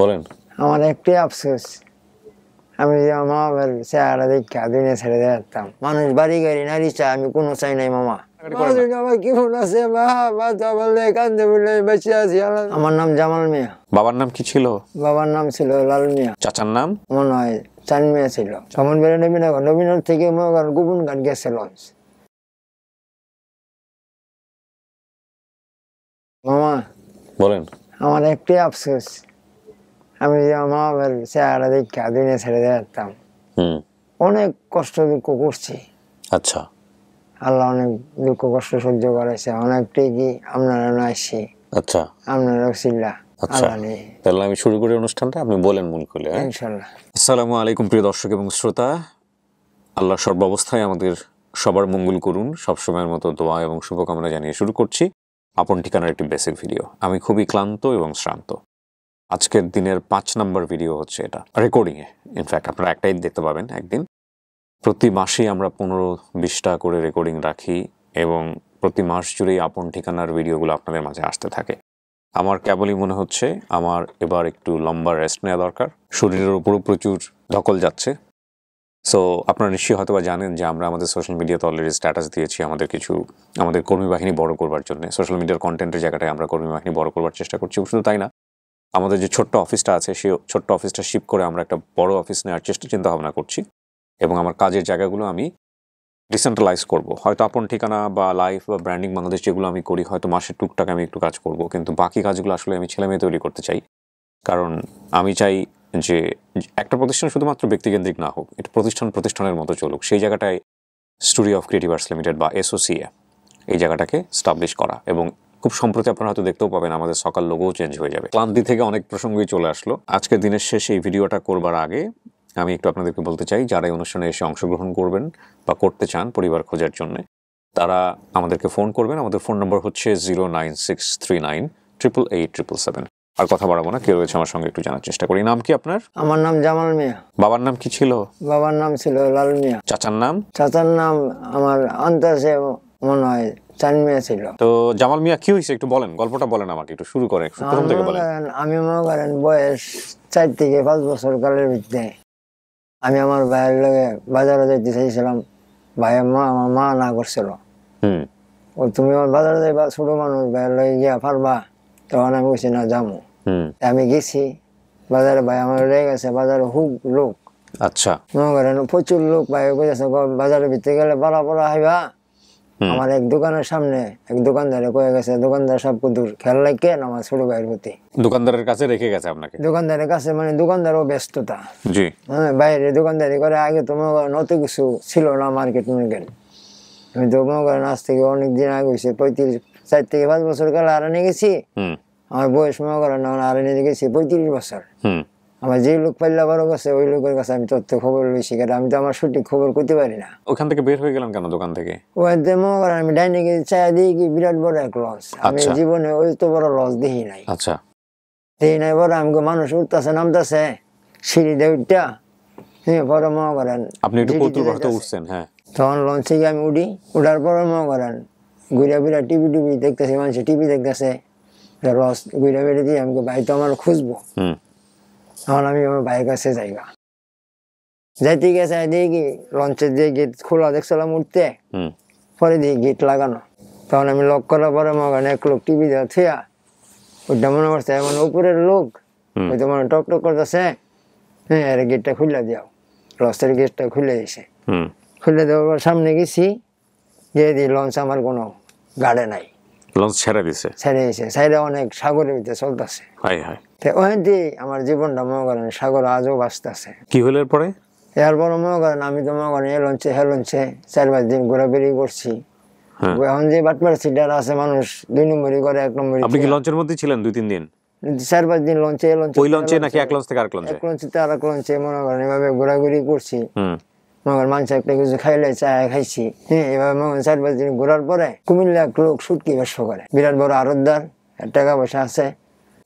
বলেন। আমার একটি আফসোস। আমি যে মা বাবার চেহারা দেখা দুনিয়া ছেড়ে যেতাম মানুষ বাড়ি গাড়ি নারী চায় আমি কোনো চাই নাই মামা। আমার নাম জামাল মিয়া। বাবার নাম কি ছিল? বাবার নাম ছিল লাল মিয়া। চাচার নাম? মনে হয় চান মিয়া ছিল। তখন বেড়ে নবীনগর নবীনগর থেকে মনে করেন গোপন গান গেছে লঞ্চ। মামা বলেন। আমার একটি আফসোস। আমি বাবার চেহারা দেখা দুনিয়া ছেড়ে হুম। অনেক কষ্ট দুঃখ করছি। আচ্ছা। আল্লাহ অনেক দুঃখ কষ্ট সহ্য করেছে অনেকটাই কি আপনারা আসছি আচ্ছা। আপনারাও চিল্লা আচ্ছা। তাহলে আমি শুরু করি অনুষ্ঠানটা আপনি বলেন মূল খুলে হ্যাঁ? ইনশাল্লাহ। আসসালামু আলাইকুম প্রিয় দর্শক এবং শ্রোতা। আল্লাহ সর্বাবস্থায় আমাদের সবার মঙ্গল করুন সবসময়ের মতো দোয়া এবং শুভকামনা জানিয়ে শুরু করছি। আপন ঠিকানার একটি বেসিক ভিডিও আমি খুবই ক্লান্ত এবং শ্রান্ত। আজকের দিনের পাঁচ নম্বর ভিডিও হচ্ছে এটা। রেকর্ডিংয়ে ইনফ্যাক্ট আপনারা একটাই দেখতে পাবেন একদিন। প্রতি মাসেই আমরা পনেরো বিশটা করে রেকর্ডিং রাখি এবং প্রতি মাস জুড়েই আপন ঠিকানার ভিডিওগুলো আপনাদের মাঝে আসতে থাকে। আমার কেবলই মনে হচ্ছে আমার এবার একটু লম্বা রেস্ট নেওয়া দরকার। শরীরের উপরও প্রচুর ধকল যাচ্ছে। সো আপনারা নিশ্চয়ই হয়তো বা জানেন যে আমরা আমাদের সোশ্যাল মিডিয়াতে অলরেডি স্ট্যাটাস দিয়েছি আমাদের কিছু, আমাদের কর্মী বাহিনী বড় করবার জন্য। সোশ্যাল মিডিয়ার কন্টেন্টের জায়গাটায় আমরা কর্মী বাহিনী বড় করবার চেষ্টা করছি শুধু তাই না? আমাদের যে ছোট্ট অফিসটা আছে, সেই ছোট্ট অফিসটা শিফট করে আমরা একটা বড় অফিস নেওয়ার চেষ্টা চিন্তা ভাবনা করছি এবং আমার কাজের জায়গাগুলো আমি ডিসেন্ট্রালাইজ করব। হয়তো আপন ঠিকানা বা লাইফ বা ব্র্যান্ডিং বাংলাদেশ যেগুলো আমি করি, হয়তো মাসের টুকটাক আমি একটু কাজ করব, কিন্তু বাকি কাজগুলো আসলে আমি ছেলে মেয়ে তৈরি করতে চাই। কারণ আমি চাই যে, একটা প্রতিষ্ঠান শুধুমাত্র ব্যক্তিকেন্দ্রিক না হোক, এটা প্রতিষ্ঠান প্রতিষ্ঠানের মতো চলুক। সেই জায়গাটায় studio of creative arts limited বা এসওসিএ এই জায়গাটাকে স্টাবলিশ করা এবং খুব সম্প্রতি আপনারা হয়তো দেখতেও পাবেন আমাদের সকাল লোগোও চেঞ্জ হয়ে যাবে। ক্লান্তি থেকে অনেক প্রসঙ্গই চলে আসলো। আজকের দিনের শেষে এই ভিডিওটা করবার আগে আমি একটু আপনাদেরকে বলতে চাই যারা এই অনুষ্ঠানে এসে অংশগ্রহণ করবেন বা করতে চান পরিবার খোঁজার জন্য তারা আমাদেরকে ফোন করবেন। আমাদের ফোন নম্বর হচ্ছে zero nine six three nine triple eight triple seven আর কথা বাড়াবো না কেউ রয়েছে আমার সঙ্গে একটু জানার চেষ্টা করি। নাম কি আপনার? আমার নাম জামাল মিয়া। বাবার নাম কি ছিল? বাবার নাম ছিল লাল মিয়া। চাচার নাম? চাচার নাম আমার আন্তাসে মনে হয় চান মিয়া ছিল। তো জামাল মিয়া কি হয়েছে একটু বলেন গল্পটা বলেন আমাকে একটু শুরু করেন প্রথম থেকে বলেন। আমি মনে করেন বয়স চার থেকে পাঁচ বছর কালের ভিতরে। আমি আমার ভাইয়ের লগে বাজারে চাইছিলাম ভাইয়ের মা আমার মা না করছিল। হুম। ও তুমি আমার বাজারে যাইবা ছোট মানুষ ভাইয়ের লগে গিয়া পারবা তখন আমি বলছি না যাব হুম। আমি গেছি বাজারে ভাই আমার রয়ে গেছে বাজারে হুক লোক। আচ্ছা। মনে করেন প্রচুর লোক ভাই বাজারের ভিতরে গেলে পালা পড়া হইবা। আমার এক দোকানের সামনে এক দোকানদারে কয়ে গেছে দোকানদার সব কুদুর খেয়াল লাগে আমার ছোট ভাইয়ের প্রতি দোকানদারের কাছে রেখে গেছে আপনাকে? দোকানদারের কাছে মানে দোকানদারও ব্যস্ততা। জি। হ্যাঁ বাইরে দোকানদারি করে আগে তো মনে অত কিছু ছিল না মার্কেট মার্কেট। আমি তো মনে করেন আজ থেকে অনেক দিন আগে হয়েছে পঁয়ত্রিশ চার থেকে পাঁচ বছর কালে আড়ানে গেছি। আমার বয়স মনে করেন আমার আড়ানে গেছি পঁয়ত্রিশ বছর। আমার যে লোক পাল্লা বড় গেছে ওই লোকের কাছে আমি তথ্য খবর লইছি কারণ আমি তো আমার সঠিক খবর করতে পারি না। ওখান থেকে বের হয়ে গেলেন কেন দোকান থেকে? মনে করেন আমি ডাইনে গিয়ে চাই দিই কি বিরাট বড় এক লস আমি আচ্ছা। জীবনে ওই তো বড় লস দেখি নাই। আচ্ছা। দেখি নাই বড় আমি মানুষ উঠতেছে নামতেছে সিঁড়ি দিয়ে উঠটা হ্যাঁ পরে মনে করেন আপনি একটু কৌতুক উঠছেন হ্যাঁ। তখন লঞ্চে গিয়ে আমি উঠি উঠার পরে মনে করেন ঘুরে ফিরা টিভি টিভি দেখতেছে মানুষ টিভি দেখতেছে। রস ঘুরে ফিরে দিয়ে আমি ভাই তো আমার খুঁজবো। হুম। তখন আমি আমার ভাইয়ের কাছে যাইগা। যাইতে গেছে দেখি লঞ্চের দিয়ে গেট খোলা দেখছিলাম উঠতে হুম। পরে দিয়ে গেট লাগানো। তখন আমি লক করার পরে মনে এক লোক টিভি দেওয়া থুয়া ওইটা মনে করছে মানে উপরের লোক। ওই তো মানে টক টক করতেছে হ্যাঁ আরে গেটটা খুলে দিও লঞ্চের গেটটা খুলে দিয়েছে হুম। খুলে দেওয়ার পর সামনে গেছি গিয়ে দিই লঞ্চ আমার কোনো গাড়ে নাই। লঞ্চ ছেড়ে দিছে। ছেড়ে দিয়েছে সাইডে অনেক সাগরের ভিতরে চলতেছে। হাই হাই তো ওখান দিয়ে আমার জীবনটা মনে করেন সাগর আজও বাঁচতেছে। কি হলো এরপরে? এরপর মনে করেন আমি তো মনে করেন এ লঞ্চে হে লঞ্চে চার পাঁচ দিন ঘোরাফেরি করছি হ্যাঁ। এখন যে বাটপার সিটার আছে মানুষ দুই নম্বরই করে এক নম্বরই আপনি কি লঞ্চের মধ্যে ছিলেন দুই তিন দিন? চার পাঁচ দিন লঞ্চে লঞ্চে ওই লঞ্চে নাকি এক লঞ্চ থেকে আরেক লঞ্চে? এক লঞ্চে তো আর এক লঞ্চে মনে করেন এভাবে ঘোরাঘুরি করছি। মনে করেন মানুষ একটা কিছু খাইলে চা খাইছি। হ্যাঁ এভাবে মনে করেন চার পাঁচ দিন ঘোরার পরে কুমিল্লা এক লোক সুটকি ব্যবসা করে। বিরাট বড় আরতদার টাকা পয়সা আছে।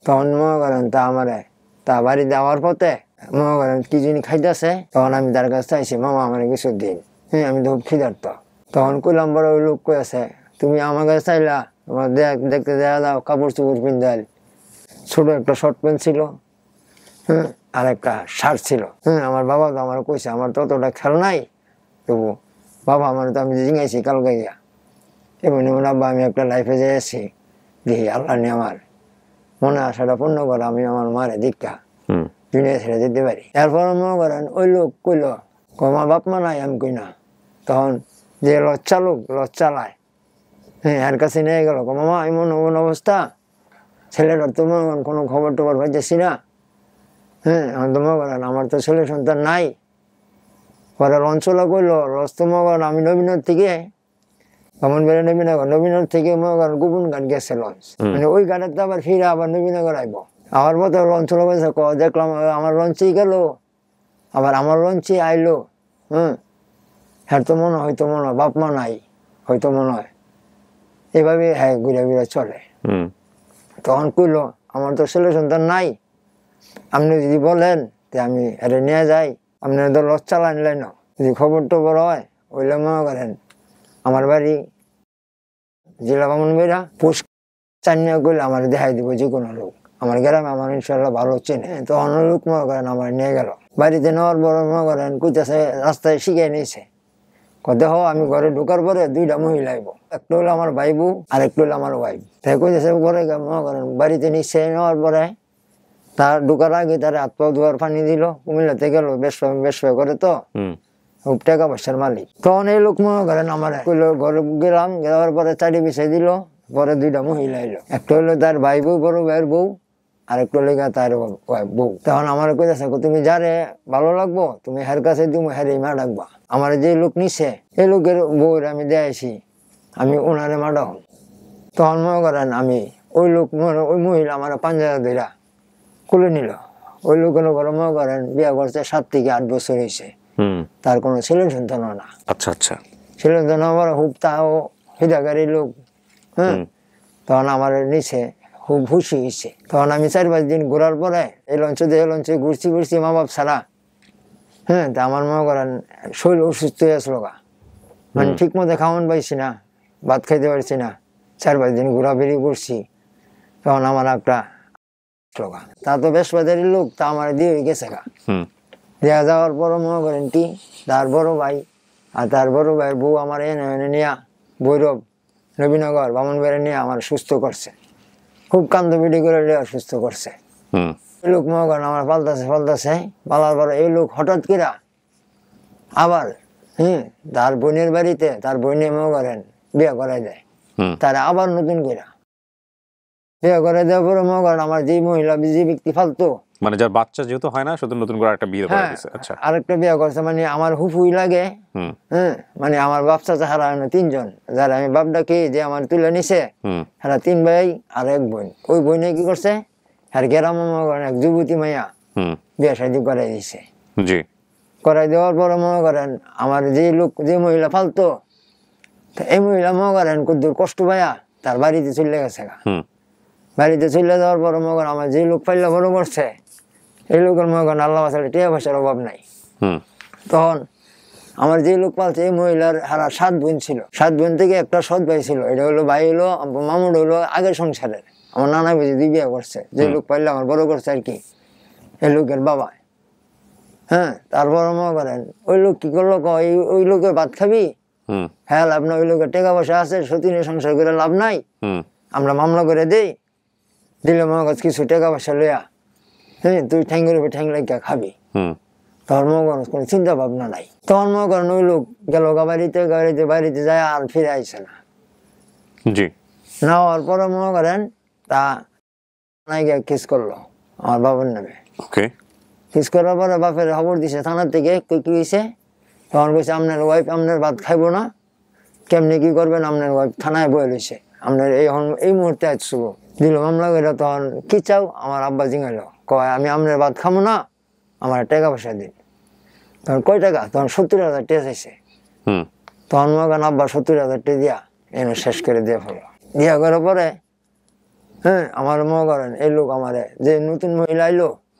তখন মনে করেন তা আমারে, তা বাড়ি দেওয়ার পথে মনে করেন কি জিনিস খাইতেছে, তখন আমি তার কাছে চাইছি, মামা, আমার কিছু দিন। হ্যাঁ আমি তো খিদার্ত তখন কইলাম বড় ওই লোক আছে তুমি আমার কাছে চাইলা, তোমার দেখ, দেখতে দেওয়া দাও কাপড় চোপড় পিন্ধাল ছোট একটা শর্ট প্যান্ট ছিল হ্যাঁ আর একটা শার্ট ছিল। হ্যাঁ আমার বাবা তো আমার কইছে, আমার তো অতটা খেয়াল নাই। তবু, বাবা, আমার তো আমি জিঙাইছি কালকে গিয়া। এমন এমন আব্বা আমি একটা লাইফে যাই আছি দেখি, আল্লাহ নিয়ে আমার মনে আশাটা পূর্ণ করে আমি আমার মারে দীক্ষা। দুনিয়া ছেড়ে দিতে পারি। এরপর মনে করেন ওই লোক কইল কমা বাপ মা নাই আমি কই না। তখন যে লজ্জা লোক লজ্জা চালায় হ্যাঁ এর কাছে নিয়ে গেল মামা এমন এমন অবস্থা। ছেলেটার তো মনে করেন কোনো খবর টবর পাইতেছি না। হ্যাঁ আমার তো মনে করেন আমার তো ছেলে সন্তান নাই। পরে লঞ্চলা কইলো লস তো মনে করেন আমি নবীনের থেকে ভ্রমণ বেড়ে নবীনগর নবীনগর থেকে মনে করেন গোপন গান গেছে লঞ্চ। মানে ওই গানের তো আবার ফিরে আবার নবীনগর আইব। আমার মতো লঞ্চ গেছে ক দেখলাম আমার লঞ্চেই গেল আবার আমার লঞ্চে আইলো। হ্যাঁ হ্যাঁ তো মনে হয়তো মনে হয় বাপ মা নাই হয়তো মনে হয়। এভাবে হ্যাঁ ঘুরে ঘুরে চলে। হুম। তখন কইলো আমার তো ছেলে সন্তান নাই। আপনি যদি বলেন যে আমি এটা নিয়ে যাই। আপনার তো লস চালান লাইন। যদি খবর টবর হয় ওইলে মনে করেন আমার বাড়ি জেলা বামন বেড়া পুষ চান্নিয়া করলে আমার দেখাই দিব যে কোনো লোক। আমার গ্রামে আমার ইনশাল্লাহ ভালো চেনে তো অন্য লোক মনে করেন আমার নিয়ে গেল। বাড়িতে নেওয়ার পর মনে করেন কইতেছে, রাস্তায় শিখে নিয়েছে। কথা হো আমি ঘরে ঢোকার পরে দুইটা মহিলা আইব। একটা হলো আমার ভাইবু আর একটা হলো আমার ওয়াইফ। তাই কইতেছে, ঘরে মনে করেন বাড়িতে নিচ্ছে নেওয়ার পরে তার ঢোকার আগে তার হাত পা পানি দিল। কুমিল্লাতে গেল, বেশ বেশ করে তো। টাকা পয়সার মালিক। তখন এই লোক মনে করেন আমার। ঘরে গেলাম যাওয়ার পরে চারি বিছাই দিল পরে দুইটা মহিলা এলো একটা হলো তার ভাই বউ, বড় ভাইয়ের বউ একটা হলো তার বউ। তখন আমার কইতেছে তুমি যারে ভালো লাগবো, তুমি হের কাছে তুমি হেরে মা ডাকবা। আমার যে লোক নিছে, এই লোকের বউর আমি দেয়াইছি, আমি ওনারে মা ডাক তখন মনে করেন আমি ওই লোক মনে- ওই মহিলা আমার পাঞ্জাবে ধরা খুলে নিল। ওই লোকের ঘরে মনে করেন বিয়া করছে, সাত থেকে আট বছর হয়েছে তার কোনো ছেলে সন্তানও না। আচ্ছা আচ্ছা। ছেলে সন্তান আমার খুব তাও হিদাগারি লোক হ্যাঁ? তখন আমার নিচে খুব খুশি হয়েছে। তখন আমি চার পাঁচ দিন ঘোরার পরে এই লঞ্চে দিয়ে লঞ্চে ঘুরছি ঘুরছি মা বাপ ছাড়া হ্যাঁ তা আমার মনে করেন শরীর অসুস্থ হয়ে আসলো গা। মানে ঠিক মতো খাওয়ান পাইছি না ভাত খাইতে পারছি না চার পাঁচ দিন ঘোরাফেরি করছি। তখন আমার একটা তা তো বেশ বাজারের লোক তা আমার দিয়ে গেছে গা। দেয়া যাওয়ার পর মনে করেন কি? তার বড় ভাই আর তার বড় ভাইয়ের বউ আমার এনে এনে নিয়া ভৈরব নবীনগর বামন বেড়ে নিয়ে আমার সুস্থ করছে। খুব কান্দবিটি করে সুস্থ করছে। এই লোক মনে করেন আমার পাল্টাছে পাল্টাছে পালার পর এই লোক হঠাৎ কিরা আবার হম তার বোনের বাড়িতে তার বোনে মনে করেন বিয়ে করাই দেয়। হুম। তারা আবার নতুন কিরা। বিয়ে করে দেওয়ার পরে মনে করেন আমার যে মহিলা যে ব্যক্তি ফালতো মানে যার বাচ্চা যেহেতু হয় না শুধু নতুন করে একটা বিয়ে করে হ্যাঁ দিছে। আচ্ছা। আরেকটা বিয়ে করছে মানে আমার হুফুই লাগে। হুম। হ্যাঁ মানে আমার বাপ চাচা হারা তিনজন যারা আমি বাপ ডাকি যে আমার তুলে নিছে হুম। হারা তিন ভাই আর এক বোন। ওই বোনে কি করছে আর গেরাম এক যুবতী মাইয়া হুম। বিয়ে শাদি করাই দিছে। জি। করাই দেওয়ার পরে মনে করেন আমার যে লোক যে মহিলা ফালতো এই মহিলা মনে করেন কদ্দুর কষ্ট পাইয়া তার বাড়িতে চলে গেছে বাড়িতে চলে যাওয়ার পরে মনে করেন আমার যে লোক পাইলে বড় করছে এই লোকের মনে করেন আল্লাহ বাসালে টিয়া পয়সার অভাব নাই। তখন আমার যে লোক পালছে এই মহিলার হারা সাত বোন ছিল। সাত বোন থেকে একটা সৎ ভাই ছিল। এটা হলো ভাই হলো মামুর হলো আগের সংসারের। আমার নানা বুঝি দিয়ে বিয়ে করছে। যে লোক পাইলে আমার বড় করছে আর কি। এই লোকের বাবা। হ্যাঁ তারপর মনে করেন ওই লোক কি করল? কয়, ওই ওই লোকের ভাত খাবি? হ্যাঁ লাভ নাই ওই লোকের টাকা পয়সা আছে সতীনে সংসার করে লাভ নাই। আমরা মামলা করে দেই। দিলে মনে কর কিছু টাকা পয়সা লইয়া হ্যাঁ তুই ঠ্যাঙ্গের উপর ঠ্যাং লাগিয়া খাবি। তখন কোনো চিন্তা ভাবনা নাই। তখন মনে করেন ওই লোক গেল বাড়িতে গাড়িতে বাড়িতে যায় আর ফিরে আইসে না। জি। না হওয়ার পরে মনে করেন তা নাই গিয়ে কিস করল আমার বাবার নামে। ওকে কিস করার পরে বাপের খবর দিছে থানার থেকে কই কি হয়েছে তখন কইছে আপনার ওয়াইফ আপনার ভাত খাইবো না। কেমনি কি করবেন? আপনার ওয়াইফ থানায় বয়ে লইছে। আপনার এই এই মুহূর্তে আসব দিল মামলা করে তখন কি চাও? আমার আব্বা জিঙাইলো কয় আমি আপনার ভাত খাব না আমার টাকা পয়সা দিন তখন কয় টাকা? তখন সত্তর হাজার টাকা চাইছে তখন করেন আব্বা সত্তর হাজার টাকা দিয়া এনে শেষ করে দিয়ে ফেলো। দিয়া করার পরে হ্যাঁ আমার মনে করেন এই লোক আমারে যে নতুন মহিলা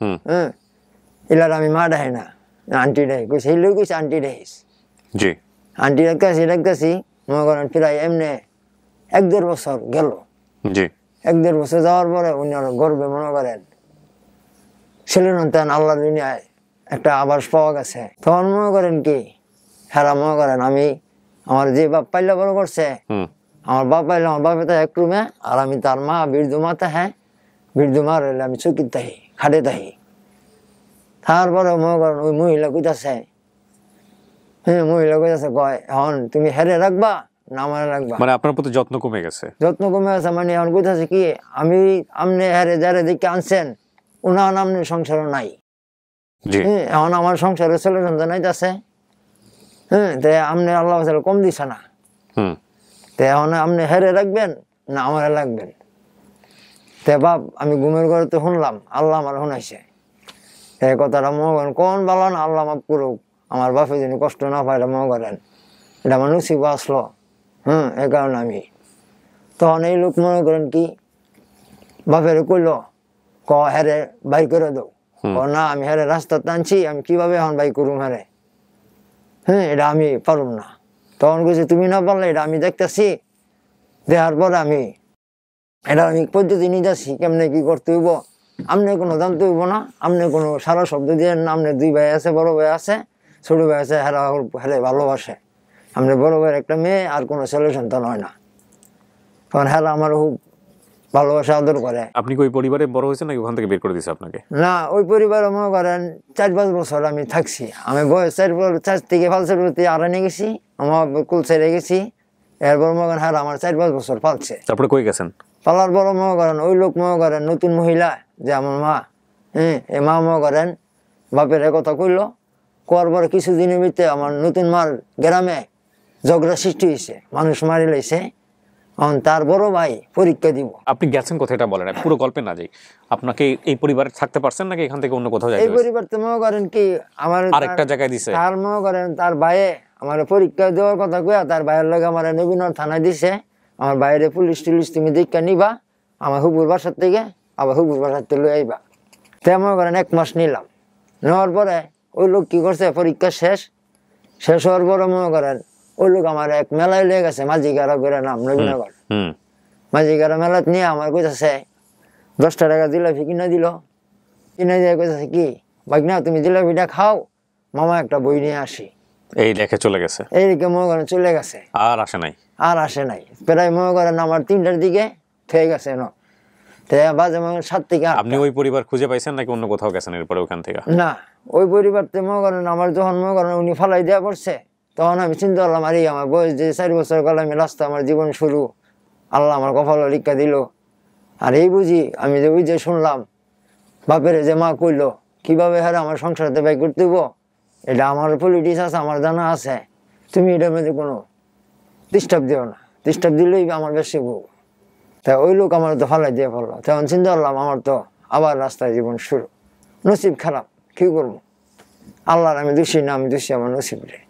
হুম। হ্যাঁ এলার আমি মা ডাই না আন্টি ডাই কইছে এই লোক কইছে আন্টি ডাইস জি। আন্টি ডাকতেছি ডাকতেছি মনে করেন প্রায় এমনি এক দেড় বছর গেল। জি। এক দেড় বছর যাওয়ার পরে উনি আর গর্বে মনে করেন ছিলেন তেন আল্লাহর দুনিয়ায় একটা আবাস পাওয়া গেছে। তখন মনে করেন কি হেরা মনে করেন আমি আমার যে বাপ পাইলা বড় করছে আমার বাপ পাইলে আমার বাপে তাই এক রুমে আর আমি তার মা বীরদু মাতে হ্যাঁ বীরদু মা রইলে আমি চকিত তাহি খাটে তাহি তারপরে মনে করেন ওই মহিলা কইতাছে হ্যাঁ মহিলা কইতাছে কয় এখন তুমি হেরে রাখবা না আমার রাখবা? মানে আপনার প্রতি যত্ন কমে গেছে? যত্ন কমে আছে মানে এখন কইতাছে কি আমি আমনে হেরে যারে দেখে আনছেন উনার নামনে সংসার নাই। হ্যাঁ এখন আমার সংসারে ছেলে সন্তান আছে হ্যাঁ তে আপনি আল্লাহ কম দিছে না। হুম। তে এখন আপনি হেরে রাখবেন না আমারে লাগবেন। তে বাপ আমি ঘুমের ঘরে তো শুনলাম আল্লাহ আমার শুনাইছে। এই কথাটা মনে করেন কোন বালা না আল্লাহ মাফ করুক আমার বাপে যিনি কষ্ট না পায় এটা মনে করেন এটা আমার নসিব আসলো। হুম এই কারণে আমি। তখন এই লোক মনে করেন কি বাপের কইল ক হেরে বাই করে দাও ক না আমি হেরে রাস্তা টানছি আমি কীভাবে এখন বাই করুম হেরে? হ্যাঁ এটা আমি পারুম না। তখন কইছে তুমি না পারলে এটা আমি দেখতেছি দেওয়ার পরে আমি এটা আমি পদ্ধতি নিতেছি কেমনে কি করতে হইব? আমনে কোনো জানতে হইব না আমনে কোনো সারা শব্দ দিয়ে না আমনে দুই ভাই আছে বড় ভাই আছে ছোট ভাই আছে হেরা হেরে ভালোবাসে। আমনে বড় ভাইয়ের একটা মেয়ে আর কোনো ছেলে সন্তান হয় না। তখন হেরা আমার খুব ভালোবাসা আদর করে। আপনি কি ওই পরিবারে বড় হয়েছেন নাকি ওখান থেকে বের করে দিয়েছে আপনাকে? না ওই পরিবারে মনে করেন চার পাঁচ বছর আমি থাকছি। আমি বয়স চার চার থেকে ফালসের প্রতি আড়ানে গেছি আমার কুল ছেড়ে গেছি। এরপর মনে করেন হ্যাঁ আমার চার পাঁচ বছর পালছে। তারপরে কই গেছেন? পালার পর মনে করেন ওই লোক মনে করেন নতুন মহিলা যে আমার মা। হ্যাঁ এ মা মনে করেন বাপের কথা কইলো। কোয়ার পরে কিছুদিনের ভিতরে আমার নতুন মার গ্রামে ঝগড়া সৃষ্টি হয়েছে মানুষ মারি লাইছে। তার বড় ভাই পরীক্ষা দিব। আপনি গেছেন কোথায় এটা বলেন? পুরো গল্পে না যাই। আপনাকে এই পরিবারে থাকতে পারছেন নাকি এখান থেকে অন্য কোথাও যাই এই হয়েছে? পরিবর্তে মনে করেন কি আমার আরেকটা জায়গায় দিছে। তার মনে করেন তার ভাইয়ে আমার পরীক্ষা দেওয়ার কথা কইয়া তার ভাইয়ের লগে আমার নবীনর থানায় দিছে। আমার বাইরে পুলিশ টুলিশ তুমি দীক্ষা নিবা আমার হুবুর বাসার থেকে আবার হুবুর বাসার থেকে লই আইবা। তে মনে করেন এক মাস নিলাম। নেওয়ার পরে ওই লোক কি করছে পরীক্ষা শেষ। শেষ হওয়ার পরে মনে করেন ওই লোক আমার এক মেলায় লেগে গেছে করে নাম মেলাত নিয়ে আমার কইতাছে দশটা টাকা জিলাপি কিনে দিল। কিনে দিয়ে কইতাছে কি বাগনা তুমি জিলাপিটা খাও মামা একটা বই নিয়ে আসি। এই লেখে চলে গেছে? এইদিকে মনে করেন চলে গেছে। আর আসে নাই? আর আসে নাই। প্রায় মনে করেন আমার তিনটার দিকে থেকে গেছে ন বাজে মনে সাত থেকে আপনি ওই পরিবার খুঁজে পাইছেন নাকি অন্য কোথাও গেছেন এরপরে ওখান থেকে? না ওই পরিবারতে মনে করেন আমার যখন মনে করেন উনি ফালাই দেওয়া পড়ছে তখন আমি চিন্তা করলাম আরে, আমার বয়স যে চার বছর কাল আমি রাস্তা আমার জীবন শুরু। আল্লাহ আমার কপাল লিখা দিল। আর এই বুঝি, আমি যে ওই যে শুনলাম, বাপের যে মা কইলো, কীভাবে হারে আমার সংসারতে ব্যয় করতে এটা আমার পলিটিক্স আছে, আমার জানা আছে। তুমি এটার মধ্যে কোনো ডিস্টার্ব দিও না। ডিস্টার্ব দিলেই আমার বেশি বউ। তা ওই লোক আমার তো ফালাই দিয়ে ফেলল। তখন চিন্তা করলাম আমার তো আবার রাস্তায় জীবন শুরু। নসিব খারাপ, কী করব? আল্লাহর আমি দোষী না, আমি দোষী আমার নসিব রে।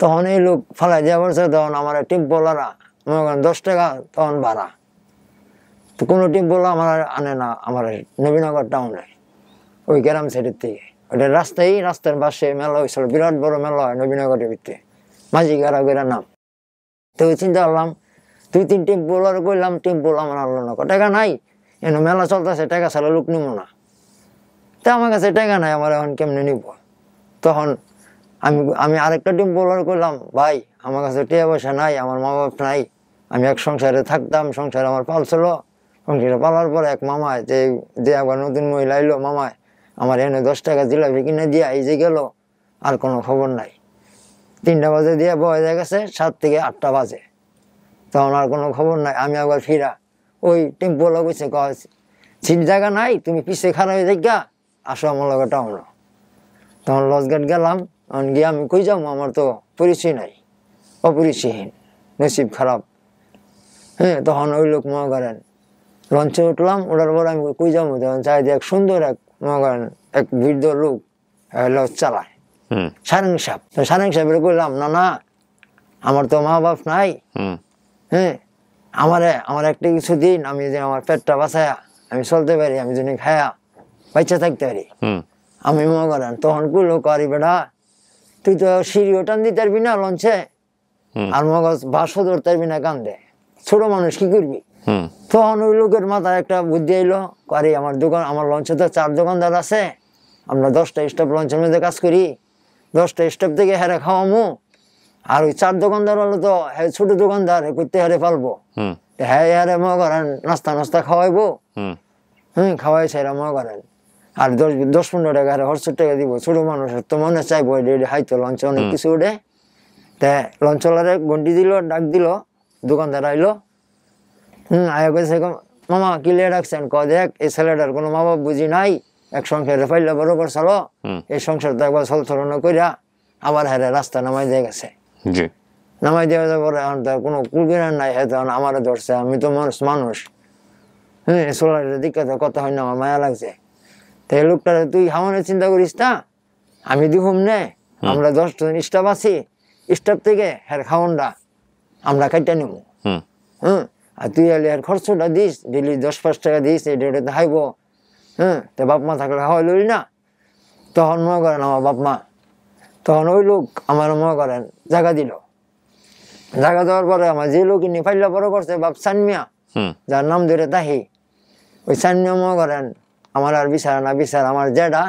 তখন এই লোক ফালাই দেওয়া পড়ছে তখন আমার টিম্পলারা মনে করেন দশ টাকা, তখন ভাড়া। তো কোনো টিম্পল আমার আনে না, আমার নবীনগর টাউনে, ওই গ্রাম সাইডের থেকে। ওটা রাস্তায়, রাস্তার পাশে মেলা হয়েছিল, বিরাট বড় মেলা হয় নবীনগরের ভিতরে মাঝি গারা গেরা নাম। তো ওই চিন্তা করলাম, দুই তিন টেম্পল আর করলাম টেম্পল আমার আনলো না। টাকা নাই, এন মেলা চলতেছে, টাকা ছাড়া লোক নিব না। তা আমার কাছে টাকা নাই, আমার এখন কেমনে নিব? তখন আমি আমি আরেকটা টেম্পল আর করলাম, ভাই, আমার কাছে টিয়া পয়সা নাই, আমার মা বাপ নাই। আমি এক সংসারে থাকতাম, সংসারে আমার পালছিল। সংসারে পালার পর এক মামায়, যে যে একবার নতুন মহিলা এলো মামায়, আমার এনে দশ টাকা জিলাপি কিনে দিয়া এই যে গেল, আর কোনো খবর নাই। তিনটা বাজে দিয়ে বয়ে যায় গেছে, সাত থেকে আটটা বাজে। তখন আর কোনো খবর নাই, আমি একবার ফিরা। ওই টেম্পো লগেছে কয় সিট জায়গা নাই, তুমি পিছে খারাপ হয়ে দেখা আসো আমার লগে টাউন তখন লজঘাট গেলাম তখন গিয়ে আমি কই যাব? আমার তো পরিচয় নাই। অপরিচয়হীন নসিব খারাপ। হ্যাঁ তখন ওই লোক মনে করেন লঞ্চে উঠলাম ওঠার পর আমি কই যাব? তখন চাই এক সুন্দর এক মনে করেন এক বৃদ্ধ লোক লঞ্চ চালায়। সারেং সাহেব তো সারেং সাহেবের কইলাম না না আমার তো মা বাপ নাই। হ্যাঁ আমারে আমার একটা কিছু দিন আমি যে আমার পেটটা বাঁচায়া আমি চলতে পারি আমি যদি খায়া বাচ্চা থাকতে পারি। আমি মনে করেন তখন কুলো করি বেটা তুই তো সিঁড়িও টান দিতে পারবি না লঞ্চে? আর মগজ বাসও ধরতে পারবি না কান্দে? ছোট মানুষ কি করবি? তখন ওই লোকের মাথায় একটা বুদ্ধি এলো আরে আমার দোকান আমার লঞ্চে তো চার দোকানদার আছে। আমরা দশটা স্টাফ লঞ্চের মধ্যে কাজ করি। দশটা স্টাফ থেকে হেরে খাওয়ামু। আর ওই চার দোকানদার হলো তো হ্যাঁ ছোট দোকানদার করতে হারে পারব হ্যাঁ হারে মনে করেন নাস্তা নাস্তা খাওয়াইবো। হুম। হুম খাওয়াই সেরা মনে করেন আর দশ দশ পনেরো টাকা হারে হরসর টাকা দিব। ছোট মানুষের তো মনে চাইব এটা এটা হাইতো লঞ্চে অনেক কিছু উঠে তা লঞ্চলারে গন্ডি দিল ডাক দিল দোকানদার আইলো। হুম আয়া কইছে ক- মামা কি লিয়ে রাখছেন? ক দেখ এই ছেলেটার কোনো মা বাপ বুঝি নাই। এক সংসারে পাইলে বড় করছাল হুম। এই সংসার তো একবার চল চলনা কইরা আবার হেরে রাস্তা নামাই দিয়ে গেছে। নামাই দেওয়া যাওয়ার পরে এখন তার কোনো কুলকিনার নাই হয়তো আমার ধরছে আমি তো মানুষ মানুষ। হ্যাঁ সোলার দিকে তো কথা হয় না আমার মায়া লাগছে। তো এই লোকটা তুই হামানের চিন্তা করিস না আমি দিহুম নে আমরা দশজন স্টাফ আছি স্টাফ থেকে হ্যার খাওয়ানটা আমরা কাইটা নেব হুম। হ্যাঁ আর তুই এলে আর খরচটা দিস ডেলি দশ পাঁচ টাকা দিস এই ডেটে তো হাইব। হ্যাঁ তো বাপ মা থাকলে খাওয়াই লই না। তখন মনে করেন আমার বাপ মা তখন ওই লোক আমার মনে করেন জায়গা দিল। জায়গা দেওয়ার পরে আমার যে লোক ইনি ফাইলা বড় করছে বাপ সানমিয়া। হুম। যার নাম ধরে তাহি। ওই সানমিয়া মনে করেন আমার আর বিচার না বিচার আমার জেডা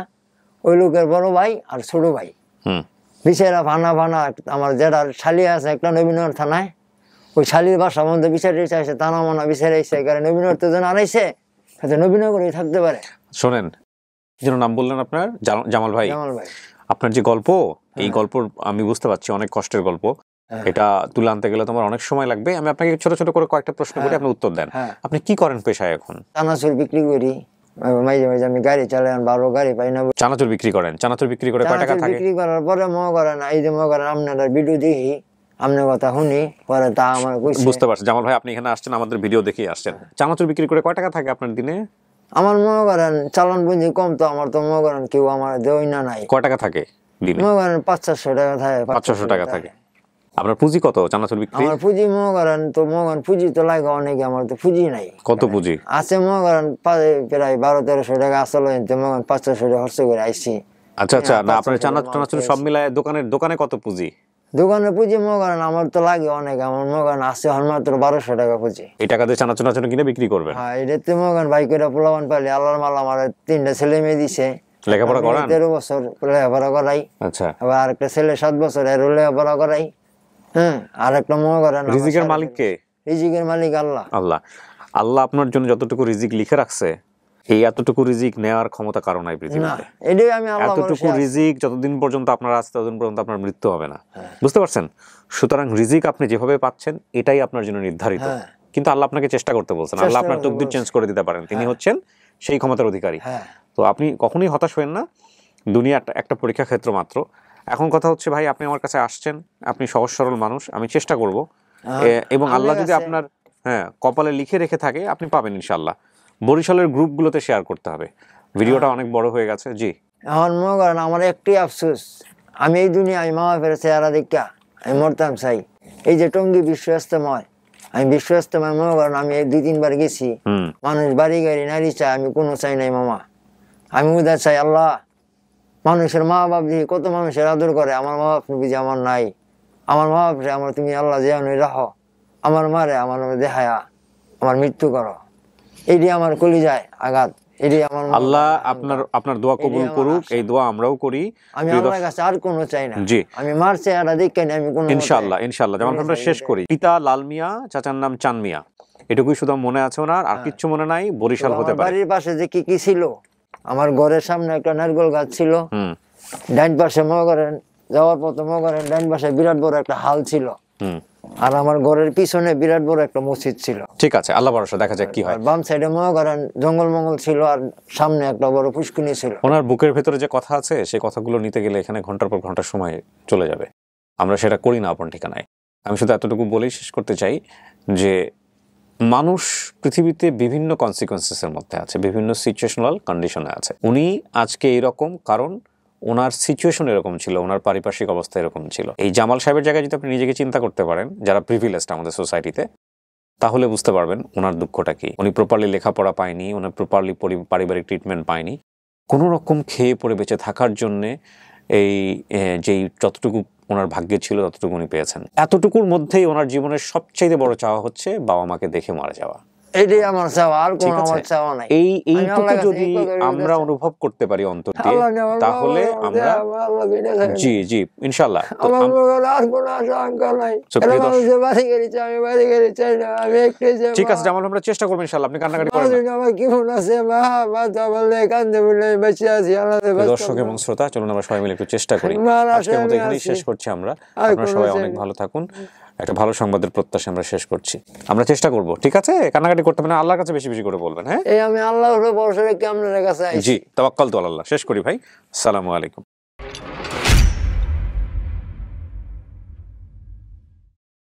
ওই লোকের বড় ভাই আর ছোট ভাই। হুম। বিচারা ভানা ভানা আমার জেডার শালি আছে একটা নবীনগর থানায়। ওই শালির বাসা মধ্যে বিচারে চাইছে তানা মানা বিচারাইছে কারণ নবীনগর তো যেন আনাইছে হয়তো নবীনগরই থাকতে পারে। শোনেন যেন নাম বললেন আপনার? জামাল ভাই। জামাল ভাই। আপনার যে গল্প এই গল্প আমি বুঝতে পারছি অনেক কষ্টের গল্প। হ্যাঁ। এটা তুলে আনতে গেলে তোমার অনেক সময় লাগবে। আমি আপনাকে ছোট ছোট করে কয়েকটা প্রশ্ন করি হ্যাঁ। আপনি উত্তর দেন। হ্যাঁ। আপনি কি করেন পেশায় এখন? চানাচুর বিক্রি করি। মাঝে মাঝে আমি গাড়ি আর ভালো গাড়ি পাই না চানাচুর বিক্রি করেন। চানাচুর বিক্রি করে কয় টাকা থাকে? বিক্রি করার পরে মনে করেন এই যে মনে করেন আপনারা ভিডিও দেখি আপনার কথা শুনি পরে তা আমার বুঝতে পারছি। জামাল ভাই আপনি এখানে আসছেন আমাদের ভিডিও দেখেই আসছেন। চানাচুর বিক্রি করে কয় টাকা থাকে আপনার দিনে? আমার মনে করেন চালান পুঁজি কম তো আমার তো মনে করেন কেউ আমার দেওই না নাই। কয় টাকা থাকে দিনে? মনে করেন পাঁচ চারশো টাকা থাকে পাঁচ ছশো টাকা থাকে। আপনার পুঁজি কত চানাচুর বিক্রি? আমার পুঁজি মনে করেন তো মনে করেন পুঁজি তো লাগে অনেকে আমার তো পুঁজি নাই। কত পুঁজি? আছে মনে করেন প্রায় বারো তেরোশো টাকা আসলে মনে করেন পাঁচ টাকা খরচ করে আইসি। আচ্ছা আচ্ছা হ্যাঁ, না আপনার ছশো চানা চানাচুর সব মিলায় দোকানের দোকানে কত পুঁজি? দোকানে পুঁজি করেন আমার তো লাগে অনেক আমার করেন আছে হল মাত্র বারোশো টাকা পুঁজি। এই টাকা দিয়ে চানাচুর নাচুর কিনে বিক্রি করবেন? হ্যাঁ এটাতে করেন ভাই করে পোলাবান পালি আল্লাহর মাল আমার তিনটা ছেলে মেয়ে দিছে। লেখাপড়া করান? তেরো বছর লেখাপড়া করাই। আচ্ছা। আবার আরেকটা ছেলে সাত বছর এরও লেখাপড়া করাই। হ্যাঁ আর একটা মনে করেন রিজিকের মালিক কে? রিজিকের মালিক আল্লাহ। আল্লাহ। আল্লাহ আপনার জন্য যতটুকু রিজিক লিখে রাখছে এই এতটুকু রিজিক নেওয়ার ক্ষমতা কারণ নাই পৃথিবীতে। এটাই আমি আল্লাহ এতটুকু রিজিক যতদিন পর্যন্ত আপনার আছে ততদিন পর্যন্ত আপনার মৃত্যু হবে না। হ্যাঁ। বুঝতে পারছেন? সুতরাং রিজিক আপনি যেভাবে পাচ্ছেন এটাই আপনার জন্য নির্ধারিত। হ্যাঁ। কিন্তু আল্লাহ আপনাকে চেষ্টা করতে বলছেন। আল্লাহ আপনার তকদির চেঞ্জ করে দিতে পারেন। তিনি হচ্ছেন সেই ক্ষমতার অধিকারী। হ্যাঁ। তো আপনি কখনোই হতাশ হবেন না। দুনিয়া একটা পরীক্ষা ক্ষেত্র মাত্র। এখন কথা হচ্ছে ভাই আপনি আমার কাছে আসছেন আপনি সহজ সরল মানুষ আমি চেষ্টা করব। এবং আল্লাহ যদি আপনার হ্যাঁ কপালে লিখে রেখে থাকে আপনি পাবেন ইনশাল্লাহ বরিশালের গ্রুপগুলোতে শেয়ার করতে হবে। ভিডিওটা। অনেক বড় হয়ে গেছে জি। এখন মনে করেন আমার একটি আফসোস আমি এই দুনিয়ায় মা বাপের চেহারা দেখা আমি মরতাম চাই। এই যে টঙ্গি বিশ্ব ইস্তেময় আমি বিশ্ব ইস্তেময় মনে করেন আমি দুই তিনবার গেছি। মানুষ বাড়ি গাড়ি নারী চাই আমি কোনো চাই নাই মামা। আমি উদার চাই আল্লাহ মানুষের মা বাপ দিয়ে কত মানুষের আদর করে আমার মা বাপ বুঝি আমার নাই। আমার মা বাপরে আমার তুমি আল্লাহ যে রাখো আমার মারে আমার দেখায়া আমার মৃত্যু করো। এটি আমার কলি যায় আঘাত এটি আমার আল্লাহ আপনার আপনার দোয়া কবুল করুক এই দোয়া আমরাও করি। আমি আল্লাহর কাছে আর কোনো চাই না। জি। আমি মার চেহারা দেখে আমি কোনো মতে- ইনশাআল্লাহ ইনশাআল্লাহ। যেমন আমরা শেষ করি। পিতা লাল মিয়া চাচার নাম চান মিয়া। এটুকুই শুধু মনে আছে ওনার আর কিচ্ছু মনে নাই বরিশাল হতে পারে। বাড়ির পাশে যে কি কি ছিল আমার ঘরের সামনে একটা নারকেল গাছ ছিল। হুম। ডাইন পাশে মনে করেন যাওয়ার পথে মনে করেন ডাইন পাশে বিরাট বড় একটা হাল ছিল। হুম। আর আমার ঘরের পিছনে বিরাট বড় একটা মসজিদ ছিল। ঠিক আছে আল্লাহ ভরসা দেখা যাক কি হয়। বাম সাইডে মনে করেন জঙ্গল মঙ্গল ছিল আর সামনে একটা বড় পুষ্কুনি ছিল। ওনার বুকের ভেতরে যে কথা আছে সেই কথাগুলো নিতে গেলে এখানে ঘণ্টার পর ঘণ্টার সময় চলে যাবে। আমরা সেটা করি না আপন ঠিকানায়। আমি শুধু এতটুকু বলেই শেষ করতে চাই যে মানুষ পৃথিবীতে বিভিন্ন কনসিকোয়েন্সেসের মধ্যে আছে, বিভিন্ন সিচুয়েশনাল কন্ডিশনে আছে। উনি আজকে এরকম কারণ ওনার সিচুয়েশন এরকম ছিল, ওনার পারিপার্শ্বিক অবস্থা এরকম ছিল। এই জামাল সাহেবের জায়গায় যদি আপনি নিজেকে চিন্তা করতে পারেন, যারা প্রিভিলেজড আমাদের সোসাইটিতে তাহলে বুঝতে পারবেন ওনার দুঃখটা কি। উনি প্রপারলি লেখাপড়া পায়নি ওনার প্রপারলি পারিবারিক ট্রিটমেন্ট পায়নি। কোনো রকম খেয়ে পড়ে বেঁচে থাকার জন্যে এই যেই যতটুকু ওনার ভাগ্যে ছিল, ততটুকু উনি পেয়েছেন। এতটুকুর মধ্যেই ওনার জীবনের সবচাইতে বড় চাওয়া হচ্ছে বাবা মাকে দেখে মারা যাওয়া। এটাই আমার চাওয়া আর ঠিক আছে। আমার চাওয়া নাই। এই এইটুকু যদি আমরা অনুভব করতে পারি অন্তর দিয়ে আল্লাহ নেই, আল্লাহ তাহলে আমরা আমার আল্লাহ দুইটা থাকে। জি জি ইনশাল্লাহ আমার আম- আর কোনো আশা আকাঙ্ক্ষা নাই। So, এরা প্রিয় দর্শক- মানুষের বাড়ি গেলে আমি বাড়ি গেলে না আমি একটাই ঠিক আছে জামাল আমরা চেষ্টা করব ইনশাল্লাহ আপনি কান্নাকাটি করেন না। আমার কি আছে? মা মা তো বললে কান্দে বললে বেঁচে আছি আল্লাহ দর্শক এবং শ্রোতা চলুন আমরা সবাই মিলে একটু চেষ্টা করি। আজকের মতো এখানেই শেষ করছি আমরা। আপনারা সবাই অনেক ভালো থাকুন। একটা ভালো সংবাদের প্রত্যাশা আমরা শেষ করছি। আমরা চেষ্টা করব ঠিক আছে? কান্নাকাটি করতে মানে আল্লাহর কাছে বেশি বেশি করে বলবেন হ্যাঁ? এই আমি আল্লাহর উপরে ভরসা রেখে আপনার কাছে জি তাওয়াক্কাল তো আল্লাহ শেষ করি ভাই। আসসালামু আলাইকুম।